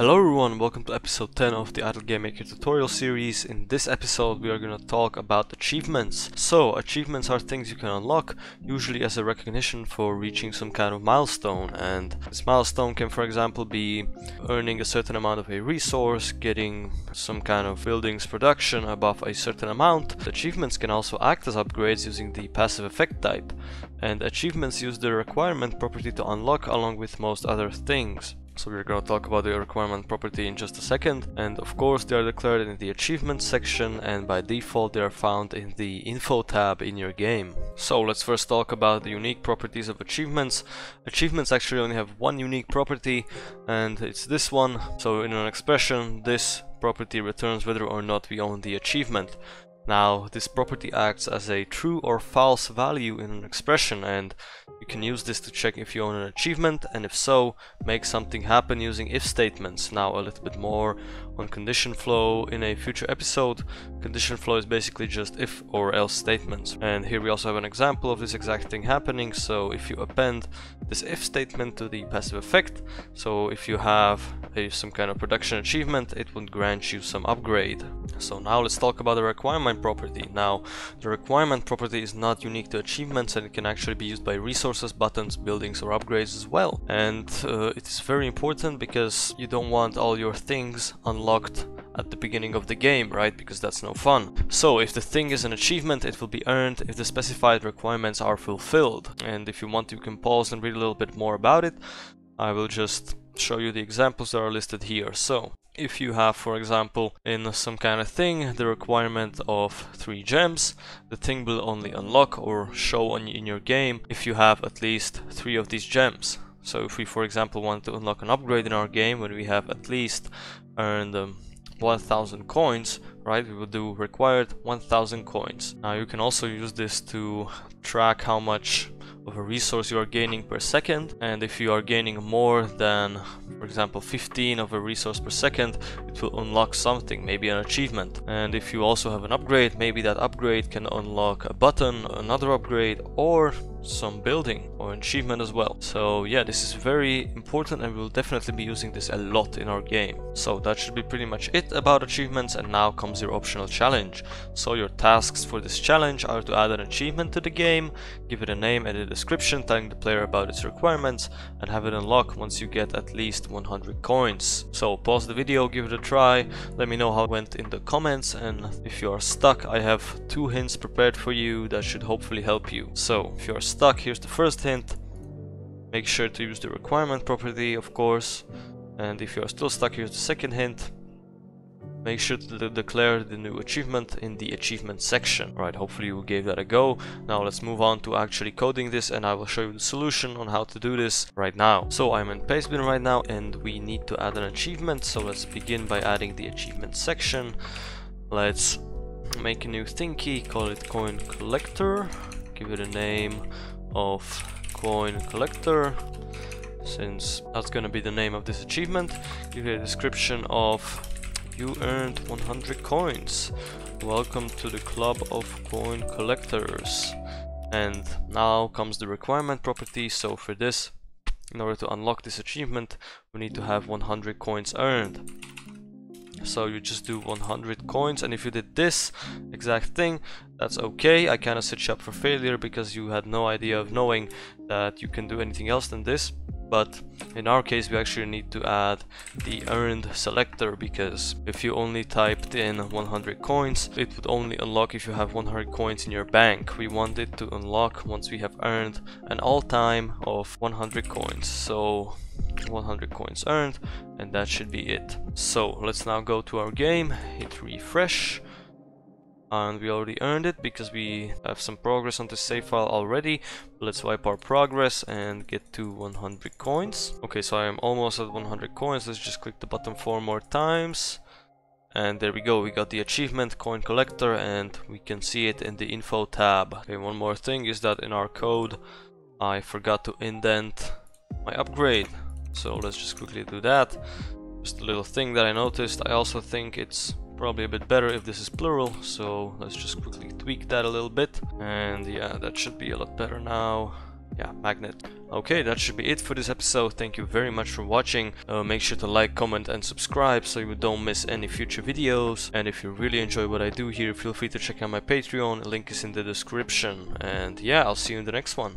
Hello everyone, welcome to episode 10 of the Idle Game Maker tutorial series. In this episode we are going to talk about achievements. So, achievements are things you can unlock, usually as a recognition for reaching some kind of milestone. And this milestone can for example be earning a certain amount of a resource, getting some kind of buildings production above a certain amount. Achievements can also act as upgrades using the passive effect type. And achievements use the requirement property to unlock along with most other things. So we're going to talk about the requirement property in just a second. And of course they are declared in the achievement section and by default they are found in the info tab in your game. So let's first talk about the unique properties of achievements. Achievements actually only have one unique property and it's this one. So in an expression this property returns whether or not we own the achievement. Now, this property acts as a true or false value in an expression and you can use this to check if you own an achievement and if so, make something happen using if statements. Now a little bit more on condition flow in a future episode. Condition flow is basically just if or else statements. And here we also have an example of this exact thing happening. So if you append this if statement to the passive effect, so if you have a, some kind of production achievement, it would grant you some upgrade. So now let's talk about the requirement property. Now, the requirement property is not unique to achievements and it can actually be used by resources, buttons, buildings or upgrades as well. And uh, it is very important because you don't want all your things unlocked at the beginning of the game, right? Because that's no fun. So if the thing is an achievement, it will be earned if the specified requirements are fulfilled. And if you want, you can pause and read a little bit more about it. I will just show you the examples that are listed here. So if you have, for example, in some kind of thing, the requirement of three gems, the thing will only unlock or show on in your game if you have at least three of these gems. So if we, for example, want to unlock an upgrade in our game when we have at least earned um, 1000 coins, right, we will do required 1000 coins. Now you can also use this to track how much of a resource you are gaining per second and if you are gaining more than for example 15 of a resource per second it will unlock something maybe an achievement. And if you also have an upgrade maybe that upgrade can unlock a button another upgrade or some building or achievement as well. So yeah, this is very important and we'll definitely be using this a lot in our game. So that should be pretty much it about achievements and now comes your optional challenge. So your tasks for this challenge are to add an achievement to the game, give it a name and a description telling the player about its requirements and have it unlock once you get at least 100 coins. So pause the video, give it a try, let me know how it went in the comments and if you are stuck I have two hints prepared for you that should hopefully help you. So if you are stuck, here's the first hint. Make sure to use the requirement property, of course. And if you are still stuck, here's the second hint. Make sure to declare the new achievement in the achievement section. Right, hopefully you gave that a go. Now let's move on to actually coding this and I will show you the solution on how to do this right now. So I'm in Pastebin right now and we need to add an achievement. So let's begin by adding the achievement section. Let's make a new thingy, call it coin collector give it a name of coin collector since that's gonna be the name of this achievement. Give it a description of you earned 100 coins. Welcome to the club of coin collectors. And now comes the requirement property. So for this in order to unlock this achievement we need to have 100 coins earned so you just do 100 coins and if you did this exact thing that's okay. I kind of set you up for failure because you had no idea of knowing that you can do anything else than this. But in our case we actually need to add the earned selector because if you only typed in 100 coins it would only unlock if you have 100 coins in your bank. We want it to unlock once we have earned an all-time of 100 coins. So 100 coins earned and that should be it. So let's now go to our game hit refresh. And we already earned it because we have some progress on the save file already. Let's wipe our progress and get to 100 coins. Okay so I am almost at 100 coins. Let's just click the button four more times. And there we go. We got the achievement coin collector and we can see it in the info tab. Okay one more thing is that in our code I forgot to indent my upgrade so let's just quickly do that just a little thing that I noticed I also think it's probably a bit better if this is plural so let's just quickly tweak that a little bit and yeah that should be a lot better now yeah, magnet. Okay, that should be it for this episode. Thank you very much for watching. Uh, make sure to like, comment and subscribe so you don't miss any future videos. And if you really enjoy what I do here, feel free to check out my Patreon. Link is in the description. And yeah, I'll see you in the next one.